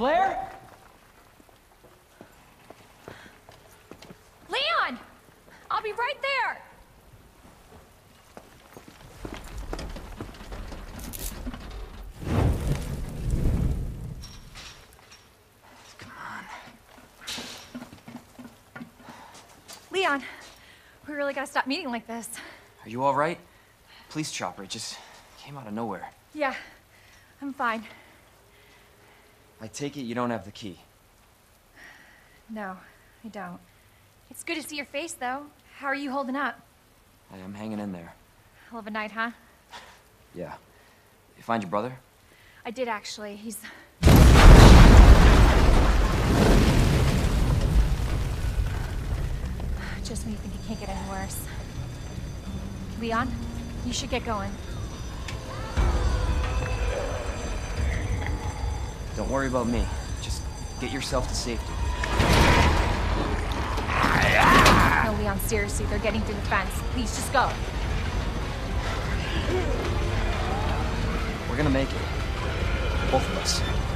Claire? Leon! I'll be right there! Come on. Leon, we really gotta stop meeting like this. Are you all right? Police chopper, it just came out of nowhere. Yeah, I'm fine. I take it you don't have the key. No, I don't. It's good to see your face, though. How are you holding up? I am hanging in there. Hell of a night, huh? Yeah. You find your brother? I did, actually. He's... Just when you think it can't get any worse. Leon, you should get going. Don't worry about me. Just get yourself to safety. No, Leon, seriously, they're getting through the fence. Please, just go. We're gonna make it. Both of us.